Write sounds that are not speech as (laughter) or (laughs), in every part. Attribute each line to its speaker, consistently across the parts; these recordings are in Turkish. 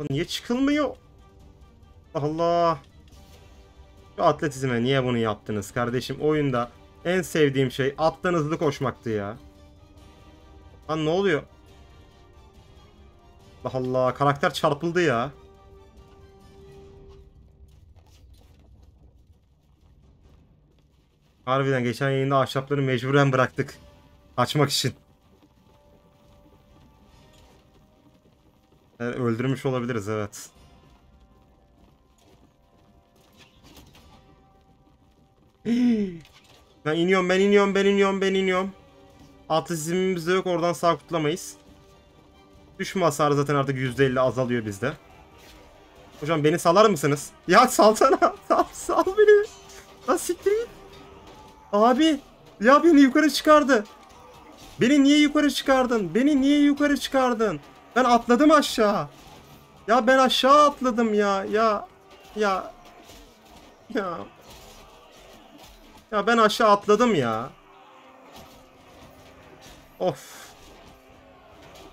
Speaker 1: Lan niye çıkılmıyor? Allah. Şu atletizme niye bunu yaptınız kardeşim? Oyunda en sevdiğim şey attan hızlı koşmaktı ya. Lan ne oluyor? Allah Allah karakter çarpıldı ya. Harbiden geçen yayında ahşapları mecburen bıraktık. Açmak için. Öldürmüş olabiliriz evet. (gasps) Ben iniyorum ben iniyorum ben iniyorum ben iniyorum. Atletizmimiz de yok oradan sağ kutlamayız. Düşme hasarı zaten artık %50 azalıyor bizde. Hocam beni salar mısınız? (laughs) Ya salsana. Sal, sal beni. Lan siktir git. Abi. Ya beni yukarı çıkardı. Beni niye yukarı çıkardın? Beni niye yukarı çıkardın? Ben atladım aşağı. Ya ben aşağı atladım ya. Ya. Ya. Ya. Ya ben aşağı atladım ya. Of.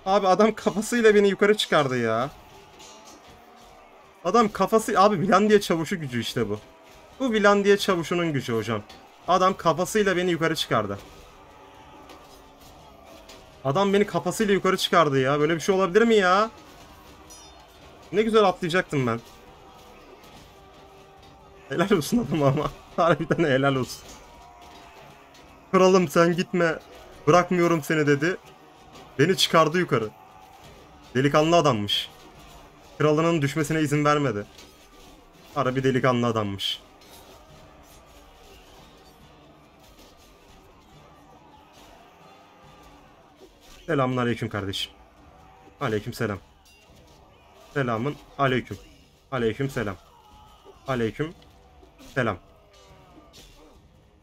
Speaker 1: Abi adam kafasıyla beni yukarı çıkardı ya. Adam kafası... Abi Vilandiya çavuşu gücü işte bu. Bu Vilandiya çavuşunun gücü hocam. Adam kafasıyla beni yukarı çıkardı. Adam beni kafasıyla yukarı çıkardı ya. Böyle bir şey olabilir mi ya? Ne güzel atlayacaktım ben. Helal olsun adam ama. (laughs) Harbiden helal olsun. Kralım sen gitme. Bırakmıyorum seni dedi. Beni çıkardı yukarı. Delikanlı adammış. Kralının düşmesine izin vermedi. Ara bir delikanlı adammış. Selamun aleyküm kardeşim. Aleyküm selam. Selamın aleyküm. Aleyküm selam. Aleyküm selam.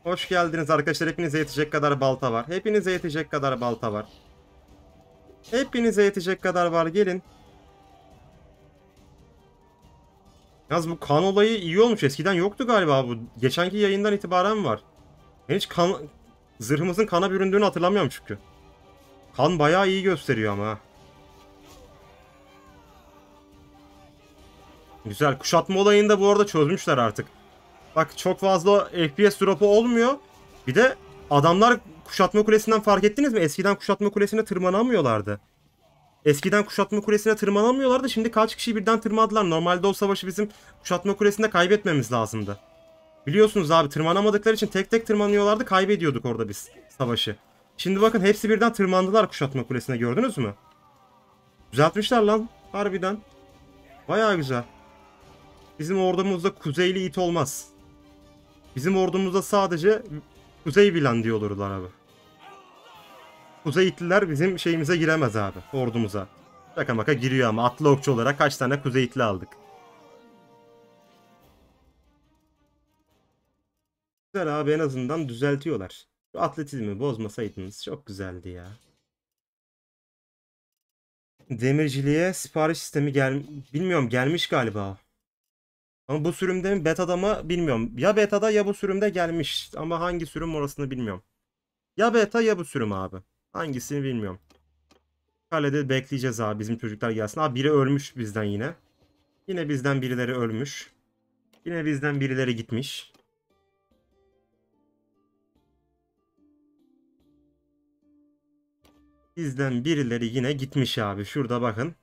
Speaker 1: Hoş geldiniz arkadaşlar. Hepinize yetecek kadar balta var. Hepinize yetecek kadar balta var. Hepinize yetecek kadar var. Gelin. Yalnız bu kan olayı iyi olmuş. Eskiden yoktu galiba bu. Geçenki yayından itibaren var. Ben hiç kan... Zırhımızın kana büründüğünü hatırlamıyorum çünkü. Kan bayağı iyi gösteriyor ama. Güzel. Kuşatma olayını da bu arada çözmüşler artık. Bak çok fazla FPS drop'u olmuyor. Bir de adamlar kuşatma kulesinden fark ettiniz mi? Eskiden kuşatma kulesine tırmanamıyorlardı. Eskiden kuşatma kulesine tırmanamıyorlardı. Şimdi kaç kişi birden tırmandılar. Normalde o savaşı bizim kuşatma kulesinde kaybetmemiz lazımdı. Biliyorsunuz abi tırmanamadıkları için tek tek tırmanıyorlardı. Kaybediyorduk orada biz savaşı. Şimdi bakın hepsi birden tırmandılar kuşatma kulesine gördünüz mü? Düzeltmişler lan harbiden. Baya güzel. Bizim ordumuzda kuzeyli it olmaz. Bizim ordumuzda sadece kuzey bilen diye abi. Kuzey itliler bizim şeyimize giremez abi ordumuza. Şaka maka giriyor ama atlı okçu olarak kaç tane kuzey itli aldık. Güzel abi en azından düzeltiyorlar. Atletizmi bozmasaydınız çok güzeldi ya. Demirciliğe sipariş sistemi gel bilmiyorum gelmiş galiba. Ama bu sürümde mi beta'da mı bilmiyorum. Ya beta'da ya bu sürümde gelmiş. Ama hangi sürüm orasını bilmiyorum. Ya beta ya bu sürüm abi. Hangisini bilmiyorum. Kalede bekleyeceğiz abi bizim çocuklar gelsin. Abi biri ölmüş bizden yine. Yine bizden birileri ölmüş. Yine bizden birileri gitmiş. Bizden birileri yine gitmiş abi. Şurada bakın.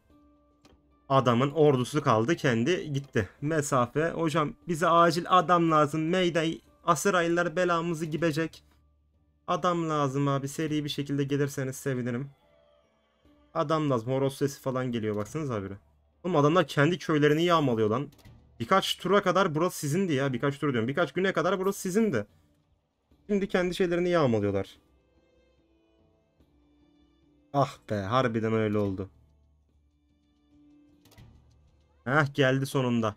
Speaker 1: Adamın ordusu kaldı kendi gitti. Mesafe. Hocam bize acil adam lazım. Mayday. Asıraylılar belamızı gibecek. Adam lazım abi. Seri bir şekilde gelirseniz sevinirim. Adam lazım. Horoz sesi falan geliyor. Baksanıza abi. Oğlum adamlar kendi köylerini yağmalıyor lan. Birkaç tura kadar burası sizindi ya. Birkaç tur diyorum. Birkaç güne kadar burası sizindi. Şimdi kendi şeylerini yağmalıyorlar. Ah be harbiden öyle oldu. Heh geldi sonunda.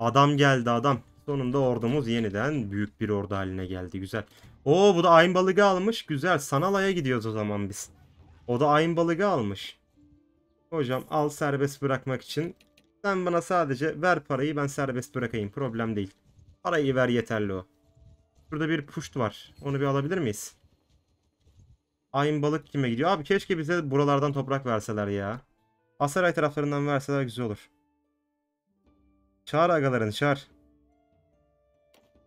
Speaker 1: Adam geldi adam. Sonunda ordumuz yeniden büyük bir ordu haline geldi. Güzel. Oo bu da ayın balığı almış. Güzel. Sanalaya gidiyoruz o zaman biz. O da ayın balığı almış. Hocam al serbest bırakmak için. Sen bana sadece ver parayı ben serbest bırakayım. Problem değil. Parayı ver yeterli o. Burada bir puşt var. Onu bir alabilir miyiz? Ayın balık kime gidiyor? Abi keşke bize buralardan toprak verseler ya. Asaray taraflarından verseler güzel olur. Çağır agalarını çağır.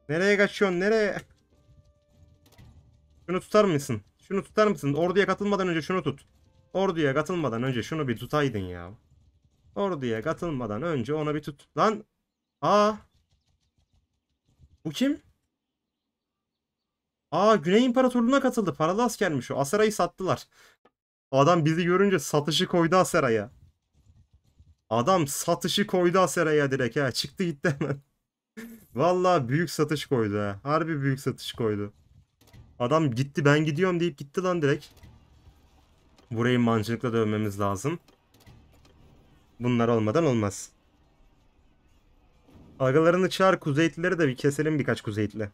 Speaker 1: Nereye kaçıyorsun nereye? Şunu tutar mısın? Şunu tutar mısın? Orduya katılmadan önce şunu tut. Orduya katılmadan önce şunu bir tutaydın ya. Orduya katılmadan önce onu bir tut. Lan. Aa. Bu kim? Aa Güney İmparatorluğu'na katıldı. Paralı askermiş o. Asera'yı sattılar. Adam bizi görünce satışı koydu Asera'ya. Adam satışı koydu Asera'ya direkt ha. Çıktı gitti hemen. (laughs) Vallahi büyük satış koydu ha. Harbi büyük satış koydu. Adam gitti ben gidiyorum deyip gitti lan direkt. Burayı mancınıkla dövmemiz lazım. Bunlar olmadan olmaz. Agalarını çağır kuzeyitlileri de bir keselim birkaç kuzeyitli.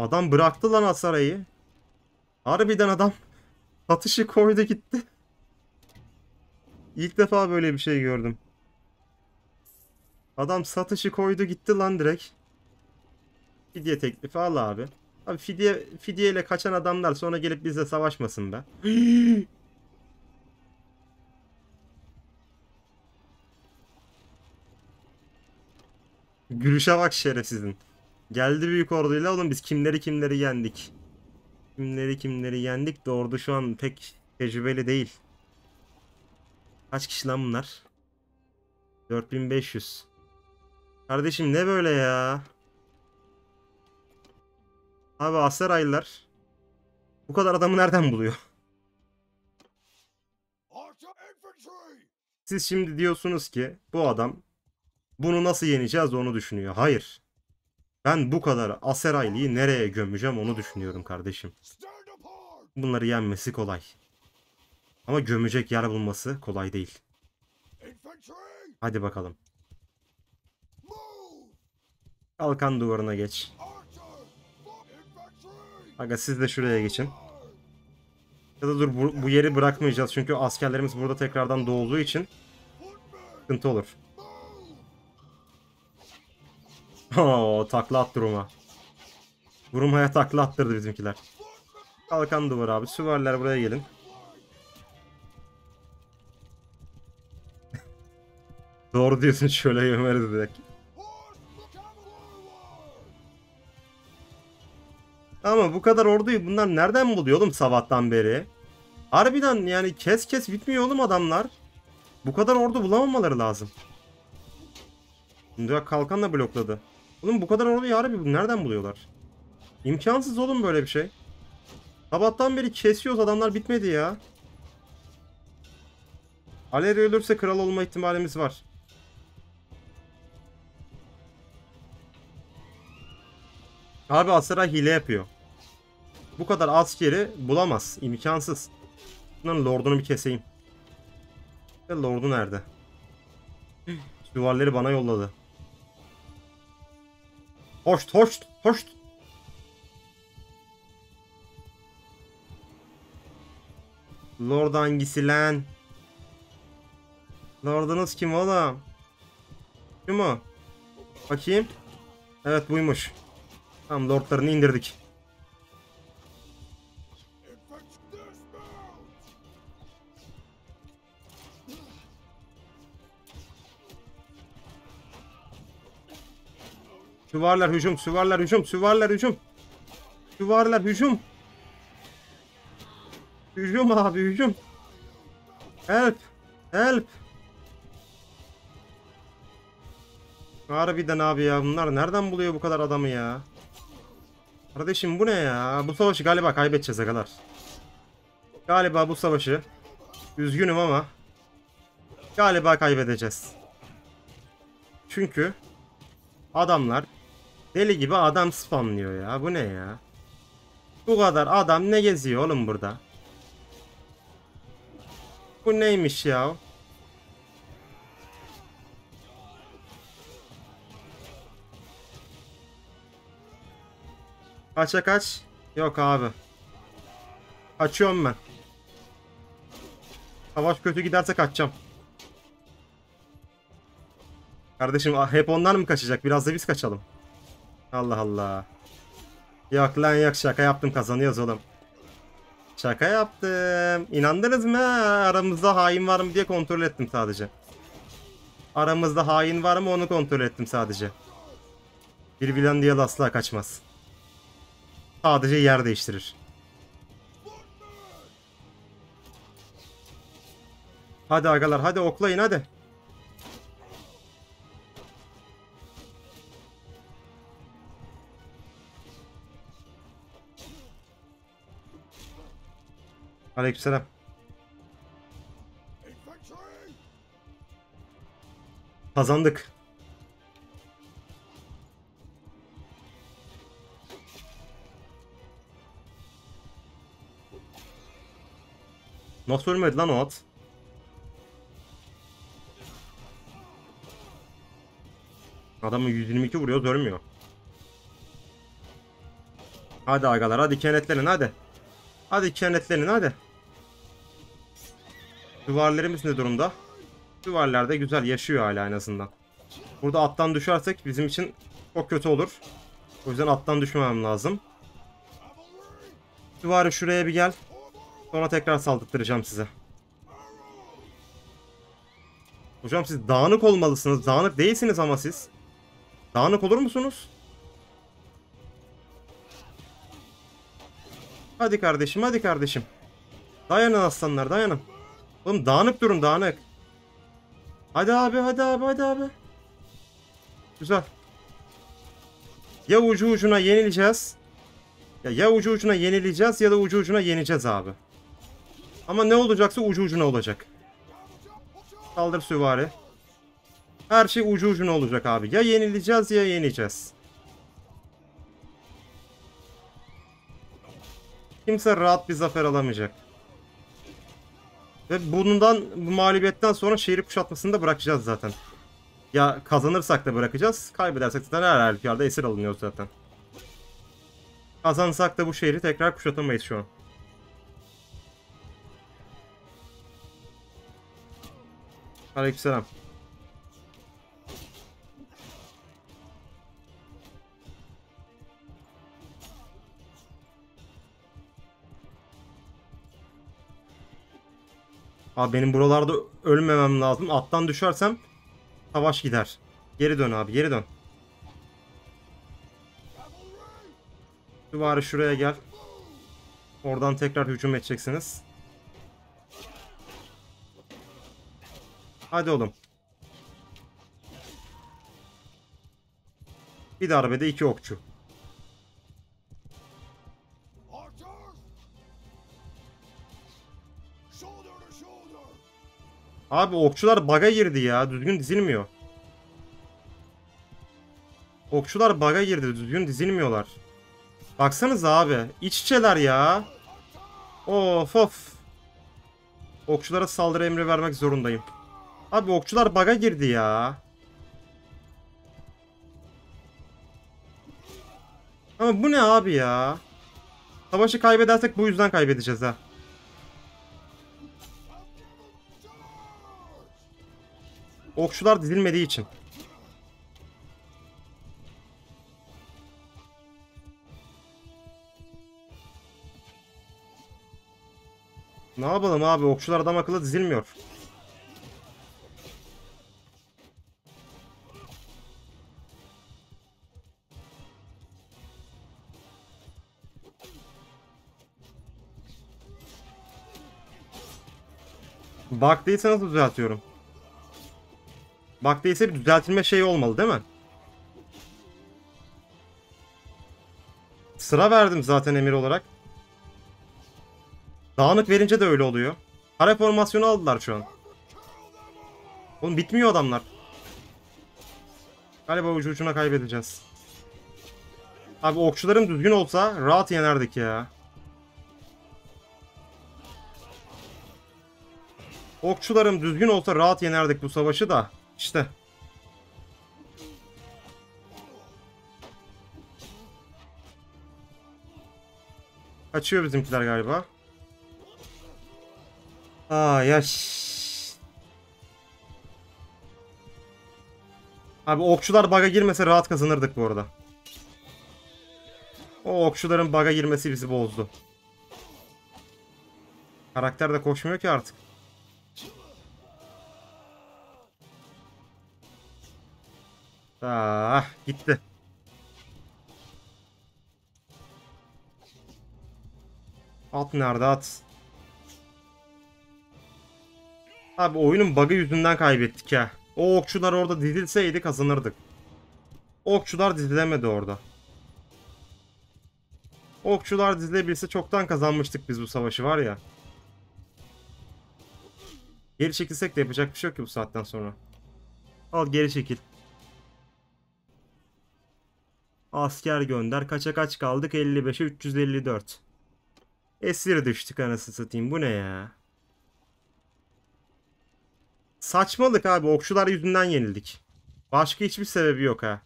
Speaker 1: Adam bıraktı lan Asaray'ı. Harbiden adam (laughs) satışı koydu gitti. İlk defa böyle bir şey gördüm. Adam satışı koydu gitti lan direkt. Fidye teklifi al abi. Abi fidye, fidyeyle kaçan adamlar sonra gelip bizle savaşmasın be. (gasps) Gülüşe bak şerefsizin. Geldi büyük orduyla oğlum biz kimleri kimleri yendik. Kimleri kimleri yendik de ordu şu an pek tecrübeli değil. Kaç kişi lan bunlar? 4500. Kardeşim ne böyle ya? Abi Aseraylılar bu kadar adamı nereden buluyor? Siz şimdi diyorsunuz ki bu adam bunu nasıl yeneceğiz onu düşünüyor. Hayır. Ben bu kadar Aseraylı'yı nereye gömeceğim onu düşünüyorum kardeşim. Bunları yenmesi kolay. Ama gömecek yer bulması kolay değil. Hadi bakalım. Kalkan duvarına geç. Aga siz de şuraya geçin. Ya da dur bu, bu yeri bırakmayacağız çünkü askerlerimiz burada tekrardan doğduğu için sıkıntı olur. Oo takla attı Roma. Ruma'ya takla attırdı bizimkiler. Kalkan duvar abi. Süvariler buraya gelin. (laughs) Doğru diyorsun şöyle gömeriz direkt. Ama bu kadar orduyu bunlar nereden buluyor oğlum sabahtan beri? Harbiden yani kes kes bitmiyor oğlum adamlar. Bu kadar ordu bulamamaları lazım. Şimdi bak kalkanla blokladı. Oğlum bu kadar orduyu harbi nereden buluyorlar? İmkansız oğlum böyle bir şey. Sabahtan beri kesiyoruz adamlar bitmedi ya. Aleri ölürse kral olma ihtimalimiz var. Abi Asera hile yapıyor. Bu kadar askeri bulamaz. İmkansız. Bunların lordunu bir keseyim. Ya lordu nerede? Süvarileri bana yolladı. Hoşt hoşt hoşt. Lord hangisi lan? Lordunuz kim oğlum? Şu mu? Bakayım. Evet buymuş. Tamam lordlarını indirdik. Süvariler hücum, süvariler hücum, süvariler hücum. Süvariler hücum. Hücum abi hücum. Help. Help. Harbiden abi ya bunlar nereden buluyor bu kadar adamı ya? Kardeşim bu ne ya? Bu savaşı galiba kaybedeceğiz kadar. Galiba bu savaşı üzgünüm ama galiba kaybedeceğiz. Çünkü adamlar deli gibi adam spamlıyor ya. Bu ne ya? Bu kadar adam ne geziyor oğlum burada? Bu neymiş ya? Kaça kaç? Yok abi. Kaçıyorum ben. Savaş kötü giderse kaçacağım. Kardeşim hep onlar mı kaçacak? Biraz da biz kaçalım. Allah Allah. Yok lan yok şaka yaptım kazanıyoruz oğlum. Şaka yaptım. İnandınız mı? Aramızda hain var mı diye kontrol ettim sadece. Aramızda hain var mı onu kontrol ettim sadece. Bir villain diye asla kaçmaz. Sadece yer değiştirir. Hadi agalar hadi oklayın hadi. Aleykümselam. Kazandık. Nasıl ölmedi lan o at? Adamı 122 vuruyor ölmüyor. Hadi agalar hadi kenetlenin hadi. Hadi kenetlenin hadi. Duvarlarımız ne durumda? Duvarlar da güzel yaşıyor hala en azından. Burada attan düşersek bizim için çok kötü olur. O yüzden attan düşmemem lazım. Duvarı şuraya bir gel. Sonra tekrar saldırtıracağım size. Hocam siz dağınık olmalısınız. Dağınık değilsiniz ama siz. Dağınık olur musunuz? Hadi kardeşim hadi kardeşim. Dayanın aslanlar dayanın. Oğlum dağınık durun dağınık. Hadi abi hadi abi hadi abi. Güzel. Ya ucu ucuna yenileceğiz. Ya, ya ucu ucuna yenileceğiz ya da ucu ucuna yeneceğiz abi. Ama ne olacaksa ucu ucuna olacak. Saldır süvari. Her şey ucu ucuna olacak abi. Ya yenileceğiz ya yeneceğiz. Kimse rahat bir zafer alamayacak. Ve bundan bu mağlubiyetten sonra şehri kuşatmasını da bırakacağız zaten. Ya kazanırsak da bırakacağız. Kaybedersek zaten her halükarda esir alınıyor zaten. Kazansak da bu şehri tekrar kuşatamayız şu an. Aleykümselam. Abi benim buralarda ölmemem lazım. Attan düşersem savaş gider. Geri dön abi geri dön. Duvarı şuraya gel. Oradan tekrar hücum edeceksiniz. Hadi oğlum. Bir darbede iki okçu. Abi okçular baga girdi ya. Düzgün dizilmiyor. Okçular baga girdi. Düzgün dizilmiyorlar. Baksanıza abi. İç içeler ya. Of of. Okçulara saldırı emri vermek zorundayım. Abi okçular baga girdi ya. Ama bu ne abi ya? Savaşı kaybedersek bu yüzden kaybedeceğiz ha. Okçular dizilmediği için. Ne yapalım abi? Okçular adam akıllı dizilmiyor. Bug değilse nasıl düzeltiyorum? Bug değilse bir düzeltilme şeyi olmalı değil mi? Sıra verdim zaten emir olarak. Dağınık verince de öyle oluyor. Kare formasyonu aldılar şu an. Oğlum bitmiyor adamlar. Galiba ucu ucuna kaybedeceğiz. Abi okçularım düzgün olsa rahat yenerdik ya. Okçularım düzgün olsa rahat yenerdik bu savaşı da. İşte. Kaçıyor bizimkiler galiba. Aa yaş. Abi okçular baga girmese rahat kazanırdık bu arada. O okçuların baga girmesi bizi bozdu. Karakter de koşmuyor ki artık. Ah gitti. At nerede at? Abi oyunun bug'ı yüzünden kaybettik ya. O okçular orada dizilseydi kazanırdık. Okçular dizilemedi orada. Okçular dizilebilse çoktan kazanmıştık biz bu savaşı var ya. Geri çekilsek de yapacak bir şey yok ki bu saatten sonra. Al geri çekil. Asker gönder. Kaça kaç kaldık? 55'e 354. Esir düştük anasını satayım. Bu ne ya? Saçmalık abi. Okçular yüzünden yenildik. Başka hiçbir sebebi yok ha.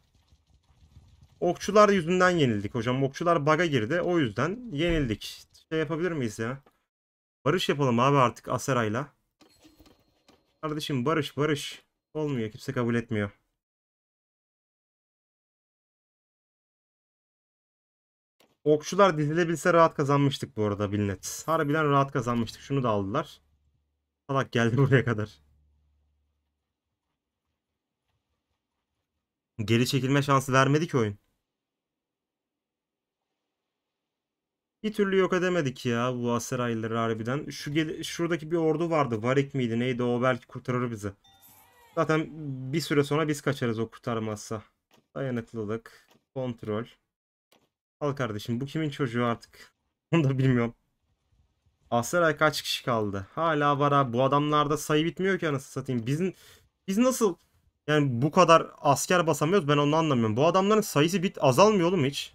Speaker 1: Okçular yüzünden yenildik hocam. Okçular bug'a girdi. O yüzden yenildik. Şey yapabilir miyiz ya? Barış yapalım abi artık Asera'yla. Kardeşim barış barış. Olmuyor. Kimse kabul etmiyor. Okçular dizilebilse rahat kazanmıştık bu arada Bilnet. Harbiden rahat kazanmıştık. Şunu da aldılar. Salak geldi (laughs) buraya kadar. Geri çekilme şansı vermedi ki oyun. Bir türlü yok edemedik ya bu Aseraylıları harbiden. Şu gel şuradaki bir ordu vardı. Varik miydi neydi o belki kurtarır bizi. Zaten bir süre sonra biz kaçarız o kurtarmazsa. Dayanıklılık, kontrol. Al kardeşim bu kimin çocuğu artık? (laughs) Onu da bilmiyorum. Aseray kaç kişi kaldı? Hala var abi. Bu adamlarda sayı bitmiyor ki anasını satayım. Biz, biz nasıl yani bu kadar asker basamıyoruz ben onu anlamıyorum. Bu adamların sayısı bit azalmıyor oğlum hiç.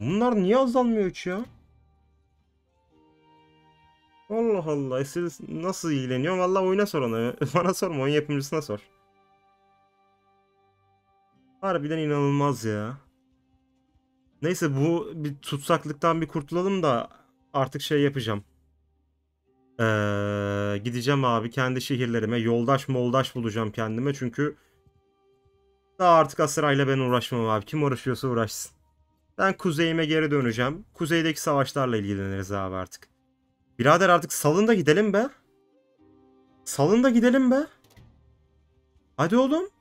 Speaker 1: Bunlar niye azalmıyor hiç ya? Allah Allah. Siz nasıl ilgileniyor? Vallahi oyuna sor ona. (laughs) Bana sorma. Oyun yapımcısına sor. Harbiden inanılmaz ya. Neyse bu bir tutsaklıktan bir kurtulalım da artık şey yapacağım. Ee, gideceğim abi kendi şehirlerime. Yoldaş moldaş bulacağım kendime. Çünkü daha artık Asıray'la ben uğraşmam abi. Kim uğraşıyorsa uğraşsın. Ben kuzeyime geri döneceğim. Kuzeydeki savaşlarla ilgileniriz abi artık. Birader artık salın da gidelim be. Salın da gidelim be. Hadi oğlum.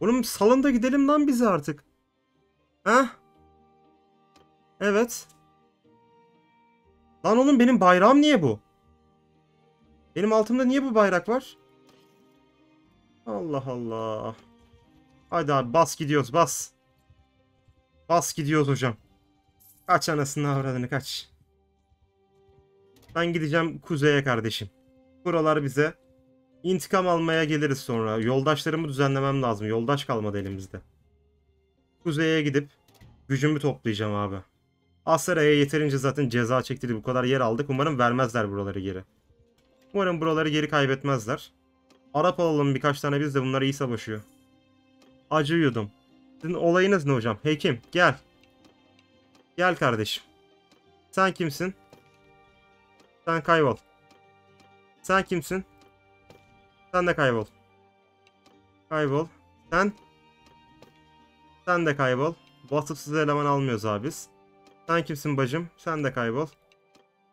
Speaker 1: Oğlum salın da gidelim lan bize artık. Heh. Evet. Lan oğlum benim bayrağım niye bu? Benim altımda niye bu bayrak var? Allah Allah. Hadi abi bas gidiyoruz bas. Bas gidiyoruz hocam. Kaç anasını avradını kaç. Ben gideceğim kuzeye kardeşim. Buralar bize intikam almaya geliriz sonra. Yoldaşlarımı düzenlemem lazım. Yoldaş kalmadı elimizde. Kuzeye gidip gücümü toplayacağım abi. Asera'ya yeterince zaten ceza çektirdi. Bu kadar yer aldık. Umarım vermezler buraları geri. Umarım buraları geri kaybetmezler. Arap alalım birkaç tane biz de bunlar iyi savaşıyor. Acı yudum. Sizin olayınız ne hocam? Hekim gel. Gel kardeşim. Sen kimsin? Sen kaybol. Sen kimsin? Sen de kaybol. Kaybol. Sen? Sen de kaybol. Vasıfsız eleman almıyoruz abi. Sen kimsin bacım? Sen de kaybol.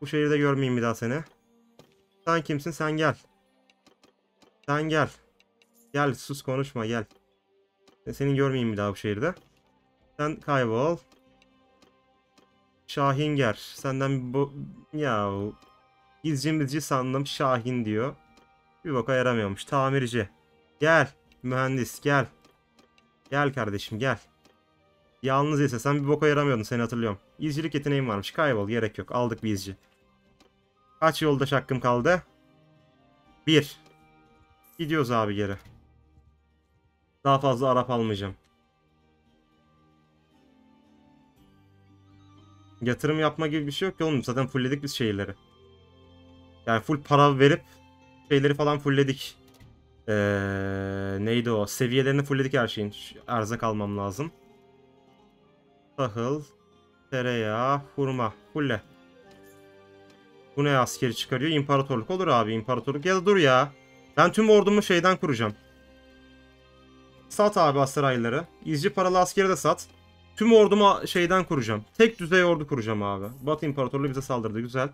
Speaker 1: Bu şehirde görmeyeyim bir daha seni. Sen kimsin? Sen gel. Sen gel. Gel sus konuşma gel. Seni görmeyeyim bir daha bu şehirde. Sen kaybol. Şahinger. Senden bu... Ya İzcimizci sandım Şahin diyor. Bir boka yaramıyormuş. Tamirci. Gel. Mühendis gel. Gel kardeşim gel. Yalnız ise sen bir boka yaramıyordun seni hatırlıyorum. İzcilik yeteneğin varmış. Kaybol gerek yok. Aldık bir izci. Kaç yoldaş hakkım kaldı? Bir. Gidiyoruz abi geri. Daha fazla Arap almayacağım. Yatırım yapma gibi bir şey yok ki oğlum. Zaten fullledik biz şehirleri. Yani full para verip şeyleri falan fullledik. Ee, neydi o? Seviyelerini fullledik her şeyin. Erzak almam lazım. Tahıl, tereyağı, hurma. Fulle. Bu ne askeri çıkarıyor? İmparatorluk olur abi imparatorluk. Ya da dur ya. Ben tüm ordumu şeyden kuracağım. Sat abi Asaraylıları. İzci paralı askeri de sat. Tüm ordumu şeyden kuracağım. Tek düzey ordu kuracağım abi. Batı İmparatorluğu bize saldırdı güzel.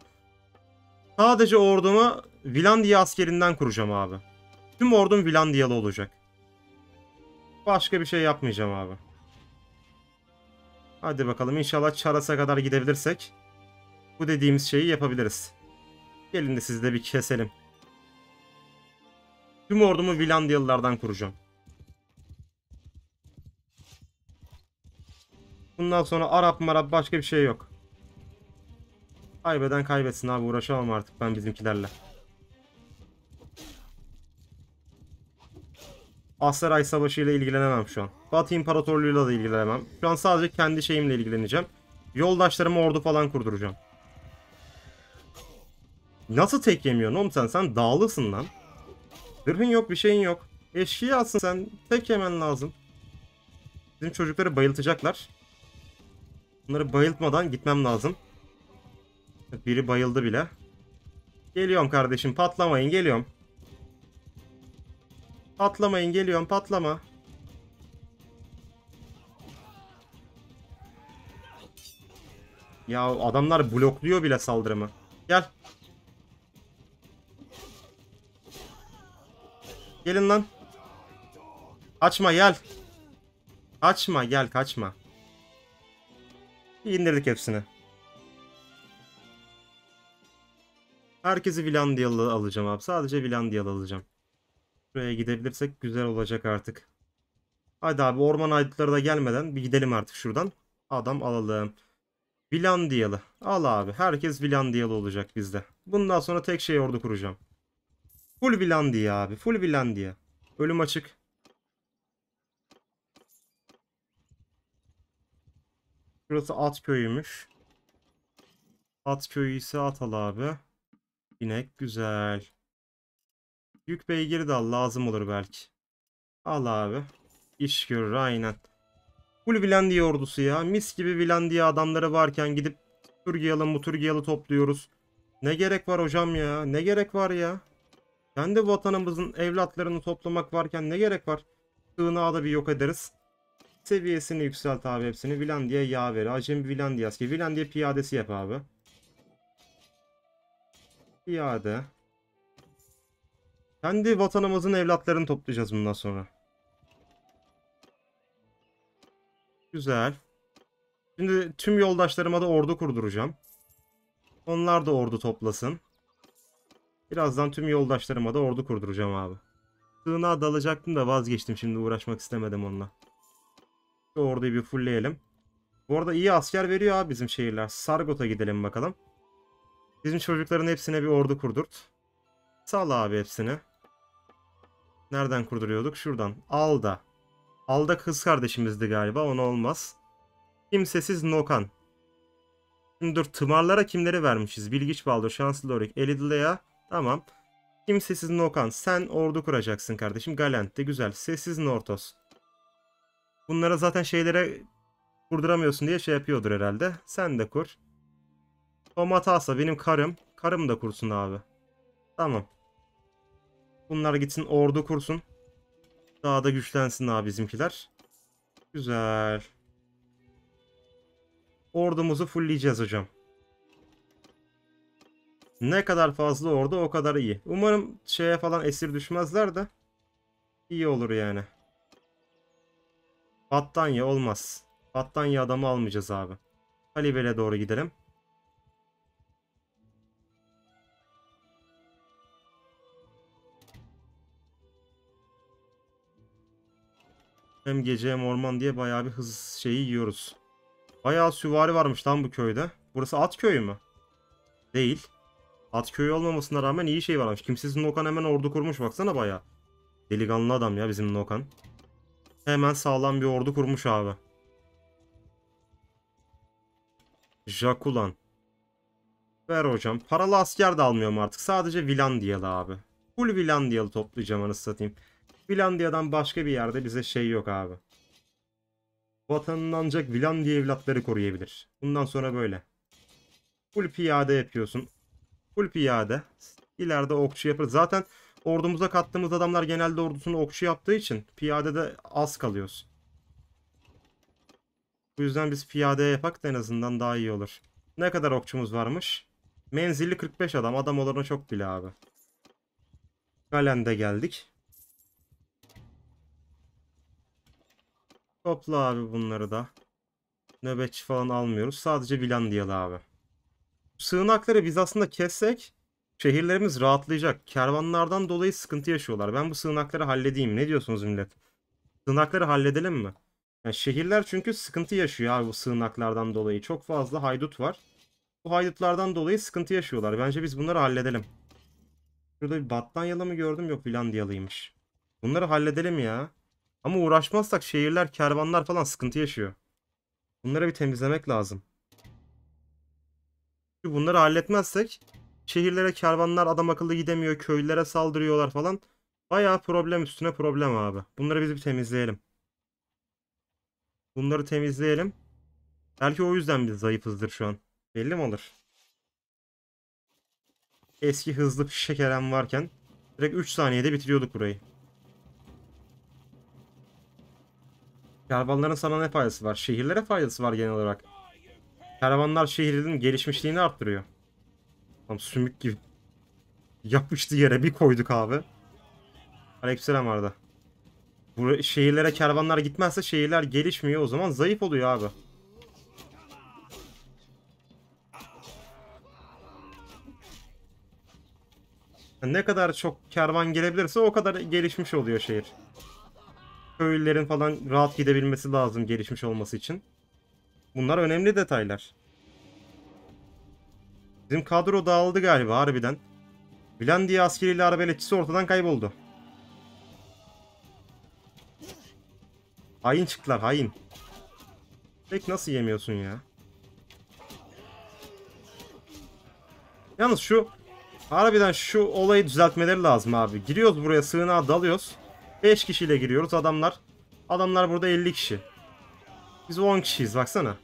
Speaker 1: Sadece ordumu Vilandiya askerinden kuracağım abi. Tüm ordum Vilandiyalı olacak. Başka bir şey yapmayacağım abi. Hadi bakalım inşallah Charas'a kadar gidebilirsek bu dediğimiz şeyi yapabiliriz. Gelin de sizi de bir keselim. Tüm ordumu Vilandiyalılardan kuracağım. Bundan sonra Arap marap başka bir şey yok. Kaybeden kaybetsin abi uğraşamam artık ben bizimkilerle. Aseray Savaşı ile ilgilenemem şu an. Batı İmparatorluğu'yla da ilgilenemem. Şu an sadece kendi şeyimle ilgileneceğim. Yoldaşlarıma ordu falan kurduracağım. Nasıl tek yemiyorsun oğlum sen? Sen dağlısın lan. Zırhın yok bir şeyin yok. Eşkıyasın sen. Tek yemen lazım. Bizim çocukları bayıltacaklar. Bunları bayıltmadan gitmem lazım. Biri bayıldı bile. Geliyorum kardeşim patlamayın geliyorum. Patlamayın geliyorum patlama. Ya adamlar blokluyor bile saldırımı. Gel. Gelin lan. Kaçma gel. Kaçma gel kaçma. İndirdik hepsini. Herkesi Vilandiyalı alacağım abi. Sadece Vilandiyalı alacağım. Buraya gidebilirsek güzel olacak artık. Hadi abi orman aydınları da gelmeden bir gidelim artık şuradan. Adam alalım. Vilandiyalı. Al abi. Herkes Vilandiyalı olacak bizde. Bundan sonra tek şey ordu kuracağım. Full Vilandiya abi. Full Vilandiya. Ölüm açık. Burası at köyüymüş. At köyü ise Atal abi. İnek güzel. Yük beygiri de al lazım olur belki. Al abi. İş görür aynen. Full Vilandiya ordusu ya. Mis gibi Vilandiya adamları varken gidip Turgiyalı Muturgiyalı topluyoruz. Ne gerek var hocam ya? Ne gerek var ya? Kendi vatanımızın evlatlarını toplamak varken ne gerek var? Sığınağı da bir yok ederiz. Seviyesini yükselt abi hepsini. Vilandiya yaveri. Acemi Vilandiya askeri. Vilandiya piyadesi yap abi. Piyade. Kendi vatanımızın evlatlarını toplayacağız bundan sonra. Güzel. Şimdi tüm yoldaşlarıma da ordu kurduracağım. Onlar da ordu toplasın. Birazdan tüm yoldaşlarıma da ordu kurduracağım abi. Sığınağa dalacaktım da vazgeçtim şimdi uğraşmak istemedim onunla. Şu orduyu bir fullleyelim. Bu arada iyi asker veriyor abi bizim şehirler. Sargot'a gidelim bakalım. Bizim çocukların hepsine bir ordu kurdurt. Sal abi hepsini. Nereden kurduruyorduk? Şuradan. Alda. Alda kız kardeşimizdi galiba. Ona olmaz. Kimsesiz Nokan. Şimdi dur tımarlara kimleri vermişiz? Bilgiç Baldur, Şanslı Lorik, Elidleya. Tamam. Kimsesiz Nokan. Sen ordu kuracaksın kardeşim. Galent de güzel. Sessiz Nortos. Bunlara zaten şeylere kurduramıyorsun diye şey yapıyordur herhalde. Sen de kur. Tomatasa benim karım. Karım da kursun abi. Tamam. Bunlar gitsin ordu kursun. Daha da güçlensin abi bizimkiler. Güzel. Ordumuzu fullleyeceğiz hocam. Ne kadar fazla ordu o kadar iyi. Umarım şeye falan esir düşmezler de. iyi olur yani. Battanya olmaz. Battanya adamı almayacağız abi. Halibel'e doğru gidelim. Hem gece hem orman diye bayağı bir hız şeyi yiyoruz. Bayağı süvari varmış lan bu köyde. Burası at köyü mü? Değil. At köyü olmamasına rağmen iyi şey varmış. Kimsiz Nokan hemen ordu kurmuş baksana bayağı. Delikanlı adam ya bizim Nokan. Hemen sağlam bir ordu kurmuş abi. Jakulan. Ver hocam. Paralı asker de almıyorum artık. Sadece Vilandiyalı abi. Full Vilandiyalı toplayacağım anasını satayım. Vilandiya'dan başka bir yerde bize şey yok abi. Vatanın ancak Vilandiya evlatları koruyabilir. Bundan sonra böyle. Full piyade yapıyorsun. Full piyade. İleride okçu yapar. Zaten ordumuza kattığımız adamlar genelde ordusunu okçu yaptığı için piyadede az kalıyoruz. Bu yüzden biz piyade yapak da en azından daha iyi olur. Ne kadar okçumuz varmış? Menzilli 45 adam. Adam olana çok bile abi. Galen'de geldik. Topla abi bunları da. Nöbetçi falan almıyoruz. Sadece Bilandiyalı abi. Sığınakları biz aslında kessek şehirlerimiz rahatlayacak. Kervanlardan dolayı sıkıntı yaşıyorlar. Ben bu sığınakları halledeyim. Ne diyorsunuz millet? Sığınakları halledelim mi? Yani şehirler çünkü sıkıntı yaşıyor abi bu sığınaklardan dolayı. Çok fazla haydut var. Bu haydutlardan dolayı sıkıntı yaşıyorlar. Bence biz bunları halledelim. Şurada bir battanyalı mı gördüm? Yok Finlandiyalıymış. Bunları halledelim ya. Ama uğraşmazsak şehirler, kervanlar falan sıkıntı yaşıyor. Bunları bir temizlemek lazım. Çünkü bunları halletmezsek şehirlere kervanlar adam akıllı gidemiyor, köylülere saldırıyorlar falan. Bayağı problem üstüne problem abi. Bunları biz bir temizleyelim. Bunları temizleyelim. Belki o yüzden biz zayıfızdır şu an. Belli mi olur? Eski hızlı şekerem varken direkt 3 saniyede bitiriyorduk burayı. Kervanların sana ne faydası var? Şehirlere faydası var genel olarak. Kervanlar şehrin gelişmişliğini arttırıyor. Tam sümük gibi. Yapıştı yere bir koyduk abi. Aleykümselam Arda. Bu şehirlere kervanlar gitmezse şehirler gelişmiyor. O zaman zayıf oluyor abi. Ne kadar çok kervan gelebilirse o kadar gelişmiş oluyor şehir. Köylülerin falan rahat gidebilmesi lazım gelişmiş olması için. Bunlar önemli detaylar. Bizim kadro dağıldı galiba harbiden. Finlandiya askeriyle arbeletçisi ortadan kayboldu. Hain çıktılar hain. Pek nasıl yemiyorsun ya? Yalnız şu harbiden şu olayı düzeltmeleri lazım abi. Giriyoruz buraya sığınağa dalıyoruz. 5 kişiyle giriyoruz adamlar. Adamlar burada 50 kişi. Biz 10 kişiyiz baksana.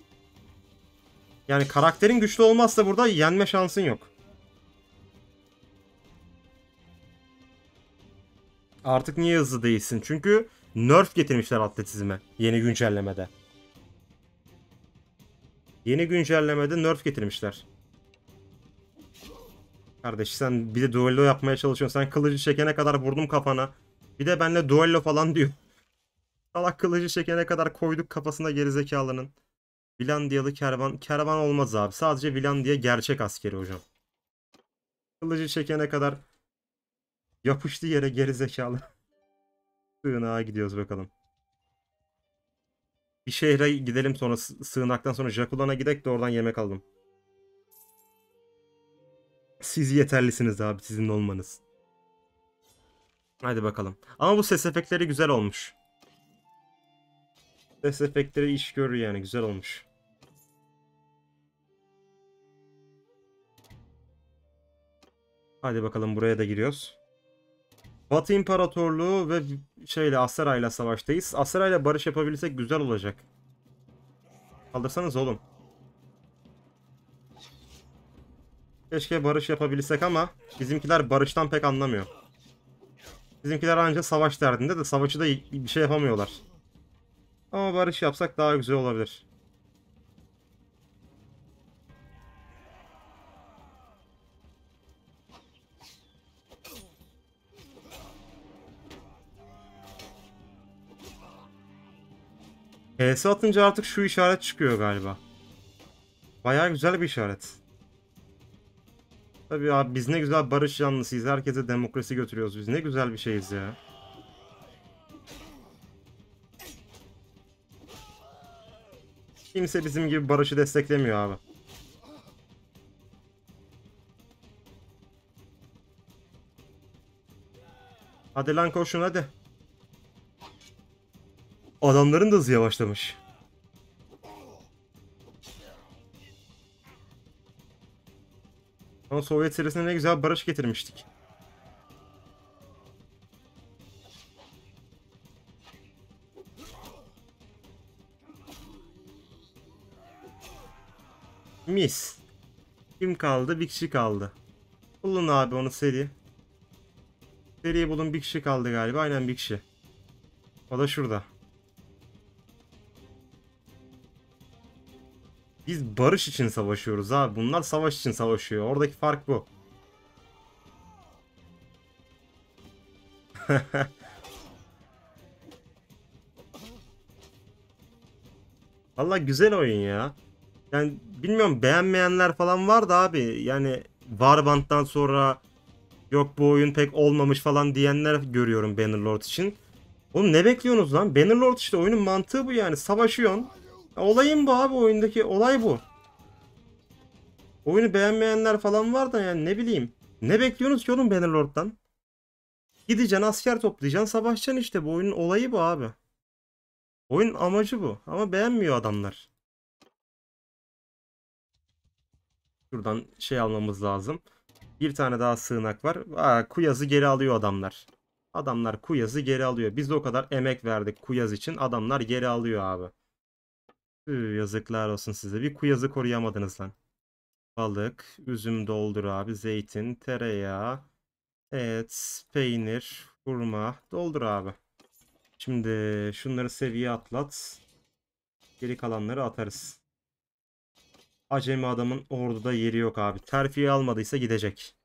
Speaker 1: Yani karakterin güçlü olmazsa burada yenme şansın yok. Artık niye hızlı değilsin? Çünkü nerf getirmişler atletizme yeni güncellemede. Yeni güncellemede nerf getirmişler. Kardeş sen bir de duello yapmaya çalışıyorsun. Sen kılıcı çekene kadar vurdum kafana. Bir de benle duello falan diyor. (laughs) Salak kılıcı çekene kadar koyduk kafasına gerizekalının. Vilandiyalı kervan. Kervan olmaz abi. Sadece Vilandiya gerçek askeri hocam. Kılıcı çekene kadar yapıştı yere gerizekalı. (laughs) Sığınağa gidiyoruz bakalım. Bir şehre gidelim sonra sı- sığınaktan sonra Jakulan'a gidek de oradan yemek alalım. Siz yeterlisiniz abi sizin olmanız. Hadi bakalım. Ama bu ses efektleri güzel olmuş. Ses efektleri iş görür yani güzel olmuş. Hadi bakalım buraya da giriyoruz. Batı İmparatorluğu ve şeyle Asera ile savaştayız. Asera ile barış yapabilirsek güzel olacak. Kaldırsanız oğlum. Keşke barış yapabilsek ama bizimkiler barıştan pek anlamıyor. Bizimkiler ancak savaş derdinde de savaşı da bir şey yapamıyorlar. Ama barış yapsak daha güzel olabilir. PS atınca artık şu işaret çıkıyor galiba. Bayağı güzel bir işaret. Tabii abi biz ne güzel barış yanlısıyız. Herkese demokrasi götürüyoruz biz. Ne güzel bir şeyiz ya. Kimse bizim gibi barışı desteklemiyor abi. Hadi lan koşun hadi. Adamların da hızı yavaşlamış. Ama Sovyet serisine ne güzel barış getirmiştik. Mis. Kim kaldı? Bir kişi kaldı. Bulun abi onu seri. Seriyi bulun bir kişi kaldı galiba. Aynen bir kişi. O da şurada. Biz barış için savaşıyoruz abi. Bunlar savaş için savaşıyor. Oradaki fark bu. (laughs) Valla güzel oyun ya. Yani bilmiyorum beğenmeyenler falan var da abi. Yani Warband'dan sonra yok bu oyun pek olmamış falan diyenler görüyorum Bannerlord için. Oğlum ne bekliyorsunuz lan? Bannerlord işte oyunun mantığı bu yani. Savaşıyorsun. Olayın bu abi oyundaki olay bu. Oyunu beğenmeyenler falan var da yani ne bileyim. Ne bekliyorsunuz ki oğlum Bannerlord'dan? Gideceksin asker toplayacaksın savaşacaksın işte. Bu oyunun olayı bu abi. Oyun amacı bu. Ama beğenmiyor adamlar. Şuradan şey almamız lazım. Bir tane daha sığınak var. Aa, Kuyaz'ı geri alıyor adamlar. Adamlar Kuyaz'ı geri alıyor. Biz de o kadar emek verdik Kuyaz için. Adamlar geri alıyor abi. Yazıklar olsun size. Bir Kuyaz'ı koruyamadınız lan. Balık, üzüm doldur abi, zeytin, tereyağı, et, peynir, hurma doldur abi. Şimdi şunları seviye atlat. Geri kalanları atarız. Acemi adamın orduda yeri yok abi. Terfiye almadıysa gidecek.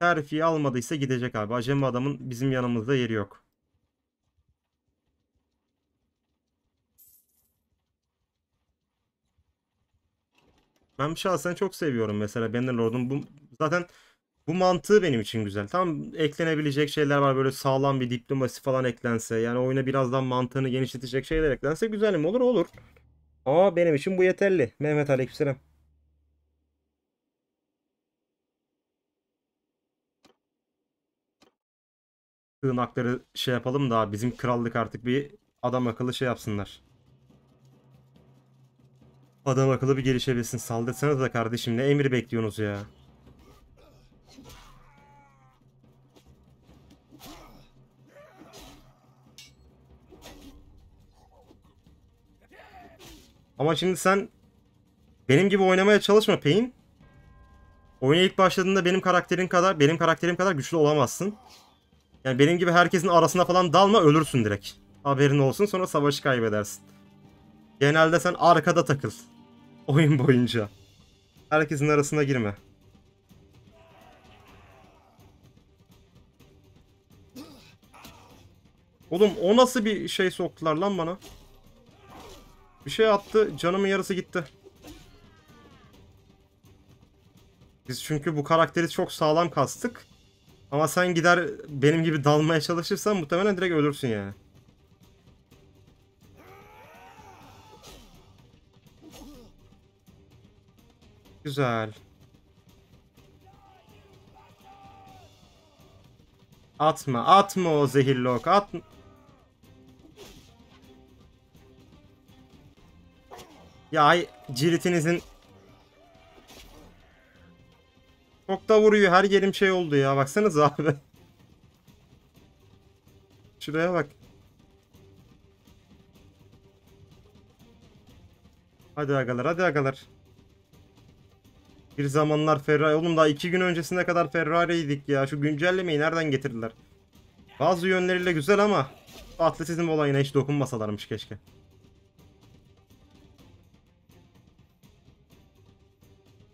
Speaker 1: Terfiye almadıysa gidecek abi. Acemi adamın bizim yanımızda yeri yok. Ben şahsen çok seviyorum mesela Bannerlord'un bu zaten bu mantığı benim için güzel. Tam eklenebilecek şeyler var böyle sağlam bir diplomasi falan eklense yani oyuna birazdan mantığını genişletecek şeyler eklense güzel mi olur olur. Ama benim için bu yeterli. Mehmet Aleykümselam. Sığınakları şey yapalım da bizim krallık artık bir adam akıllı şey yapsınlar. Adam akıllı bir gelişebilsin. Saldırsanız da kardeşim ne emir bekliyorsunuz ya. Ama şimdi sen benim gibi oynamaya çalışma Pain. Oyuna ilk başladığında benim karakterin kadar benim karakterim kadar güçlü olamazsın. Yani benim gibi herkesin arasına falan dalma ölürsün direkt. Haberin olsun sonra savaşı kaybedersin. Genelde sen arkada takıl. Oyun boyunca. Herkesin arasına girme. Oğlum o nasıl bir şey soktular lan bana? Bir şey attı canımın yarısı gitti. Biz çünkü bu karakteri çok sağlam kastık. Ama sen gider benim gibi dalmaya çalışırsan muhtemelen direkt ölürsün yani. Güzel. Atma, atma o zehirli ok. At. Ya ay ciritinizin çok da vuruyor. Her yerim şey oldu ya. Baksanıza abi. (laughs) Şuraya bak. Hadi agalar, hadi agalar. Bir zamanlar Ferrari. Oğlum daha iki gün öncesine kadar Ferrari'ydik ya. Şu güncellemeyi nereden getirdiler? Bazı yönleriyle güzel ama atletizm olayına hiç dokunmasalarmış keşke.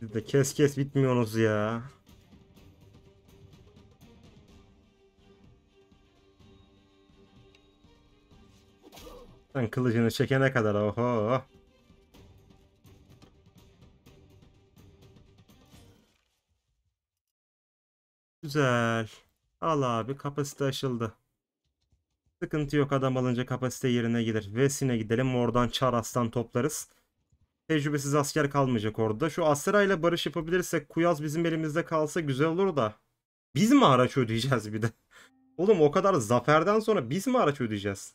Speaker 1: Siz de kes kes bitmiyorsunuz ya. Sen kılıcını çekene kadar oho. Güzel. Al abi kapasite aşıldı. Sıkıntı yok adam alınca kapasite yerine gelir. Vesine gidelim oradan Charas'tan toplarız. Tecrübesiz asker kalmayacak orada. Şu Asera ile barış yapabilirsek Kuyaz bizim elimizde kalsa güzel olur da. Biz mi araç ödeyeceğiz bir de? (laughs) Oğlum o kadar zaferden sonra biz mi araç ödeyeceğiz?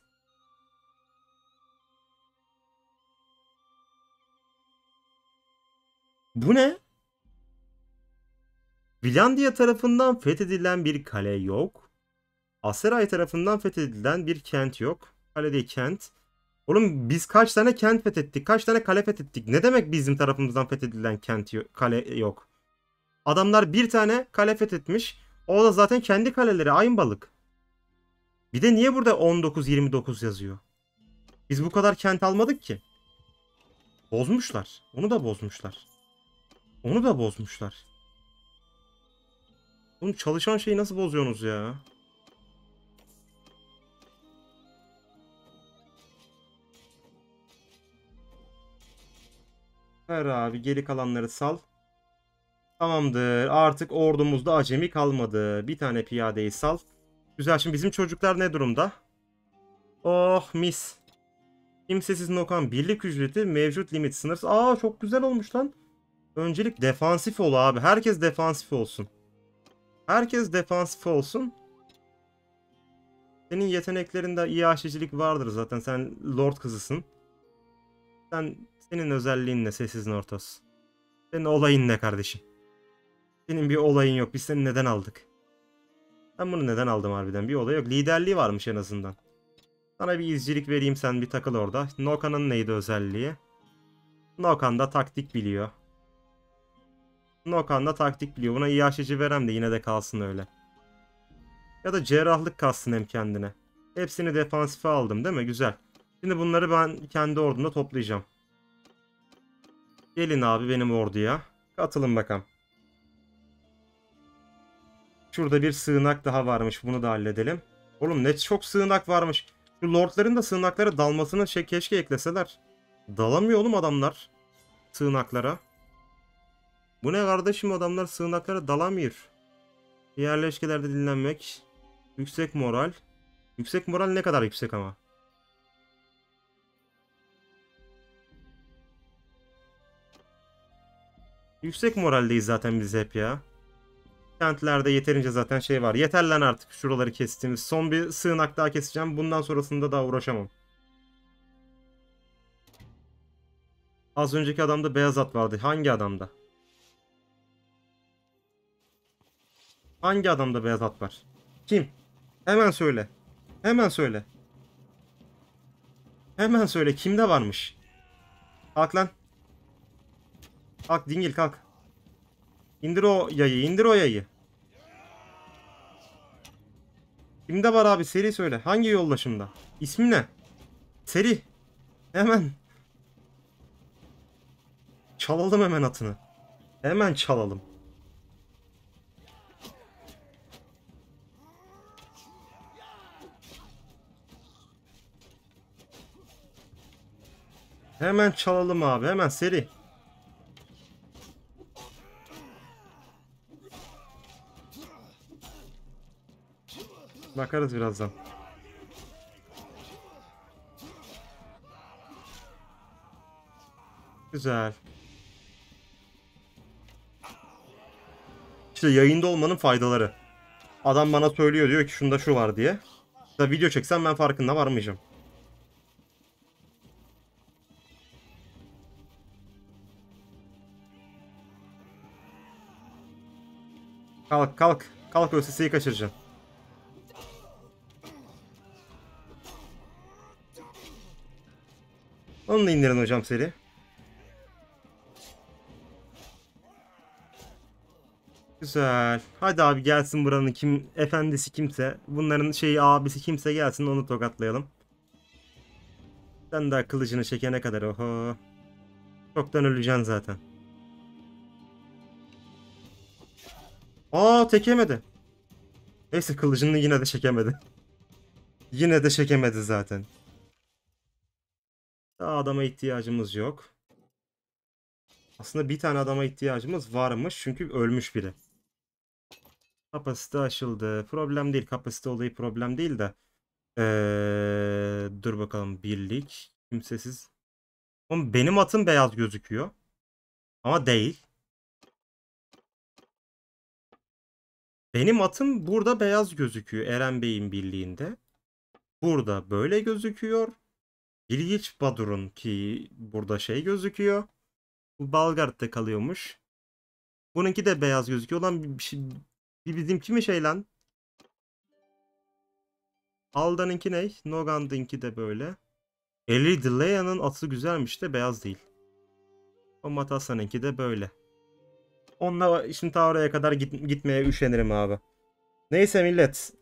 Speaker 1: Bu ne? Finlandiya tarafından fethedilen bir kale yok. Aseray tarafından fethedilen bir kent yok. Kale değil kent. Oğlum biz kaç tane kent fethettik? Kaç tane kale fethettik? Ne demek bizim tarafımızdan fethedilen kent yo- kale yok? Adamlar bir tane kale fethetmiş. O da zaten kendi kaleleri aynı balık. Bir de niye burada 19-29 yazıyor? Biz bu kadar kent almadık ki. Bozmuşlar. Onu da bozmuşlar. Onu da bozmuşlar. Oğlum çalışan şeyi nasıl bozuyorsunuz ya? Ver abi geri kalanları sal. Tamamdır. Artık ordumuzda acemi kalmadı. Bir tane piyadeyi sal. Güzel. Şimdi bizim çocuklar ne durumda? Oh mis. Kimsesiz Nokan birlik ücreti mevcut limit sınırsız. Aa çok güzel olmuş lan. Öncelik defansif ol abi. Herkes defansif olsun. Herkes defansif olsun. Senin yeteneklerinde iyi aşıcılık vardır zaten. Sen lord kızısın. Sen senin özelliğin ne sessiz Nortos? Senin olayın ne kardeşim? Senin bir olayın yok. Biz seni neden aldık? Ben bunu neden aldım harbiden? Bir olay yok. Liderliği varmış en azından. Sana bir izcilik vereyim sen bir takıl orada. Nokan'ın neydi özelliği? Nokan da taktik biliyor. Nokan da taktik biliyor. Buna iyi aşıcı verem de yine de kalsın öyle. Ya da cerrahlık kassın hem kendine. Hepsini defansife aldım değil mi? Güzel. Şimdi bunları ben kendi ordumda toplayacağım. Gelin abi benim orduya. Katılın bakalım. Şurada bir sığınak daha varmış. Bunu da halledelim. Oğlum ne çok sığınak varmış. Şu lordların da sığınaklara dalmasını şey keşke ekleseler. Dalamıyor oğlum adamlar. Sığınaklara. Bu ne kardeşim adamlar sığınaklara dalamıyor. Yerleşkelerde dinlenmek. Yüksek moral. Yüksek moral ne kadar yüksek ama. Yüksek moraldeyiz zaten biz hep ya. Kentlerde yeterince zaten şey var. Yeter lan artık şuraları kestiğimiz. Son bir sığınak daha keseceğim. Bundan sonrasında daha uğraşamam. Az önceki adamda beyaz at vardı. Hangi adamda? Hangi adamda beyaz at var? Kim? Hemen söyle. Hemen söyle. Hemen söyle. Kimde varmış? Kalk lan. Kalk dingil kalk. İndir o yayı. indir o yayı. Kimde var abi? Seri söyle. Hangi yoldaşımda? İsmi ne? Seri. Hemen. Çalalım hemen atını. Hemen çalalım. Hemen çalalım abi. Hemen seri. Bakarız birazdan. Güzel. İşte yayında olmanın faydaları. Adam bana söylüyor diyor ki şunda şu var diye. Da video çeksem ben farkında varmayacağım. Kalk kalk. Kalk ÖSS'yi kaçıracaksın. Onu da indirin hocam seri. Güzel. Hadi abi gelsin buranın kim efendisi kimse. Bunların şeyi abisi kimse gelsin onu tokatlayalım. Sen daha kılıcını çekene kadar oho. Çoktan öleceksin zaten. Aa tekemedi. Neyse kılıcını yine de çekemedi. (laughs) yine de çekemedi zaten. Daha adama ihtiyacımız yok. Aslında bir tane adama ihtiyacımız varmış çünkü ölmüş biri. Kapasite aşıldı. Problem değil. Kapasite olayı problem değil de. Ee, dur bakalım. Birlik. Kimsesiz. Oğlum benim atım beyaz gözüküyor. Ama değil. Benim atım burada beyaz gözüküyor. Eren Bey'in birliğinde. Burada böyle gözüküyor. İlginç Badur'un ki burada şey gözüküyor. Bu Balgard'da kalıyormuş. Bununki de beyaz gözüküyor. Lan bir, şey, bir bizimki mi şey lan? Alda'nınki ne? Nogand'ınki de böyle. Eli Delaya'nın atı güzelmiş de beyaz değil. O Matasa'nınki de böyle. Onunla şimdi ta oraya kadar git, gitmeye üşenirim abi. Neyse millet.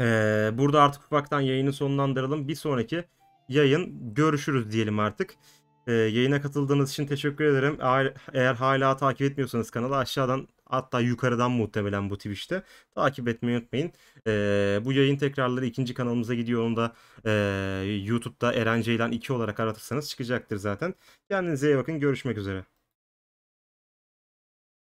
Speaker 1: Ee, burada artık ufaktan yayını sonlandıralım. Bir sonraki yayın görüşürüz diyelim artık. Ee, yayına katıldığınız için teşekkür ederim. Eğer, eğer hala takip etmiyorsanız kanalı aşağıdan hatta yukarıdan muhtemelen bu Twitch'te takip etmeyi unutmayın. Ee, bu yayın tekrarları ikinci kanalımıza gidiyor. Onu da ee, YouTube'da Eren Ceylan 2 olarak aratırsanız çıkacaktır zaten. Kendinize iyi bakın. Görüşmek üzere.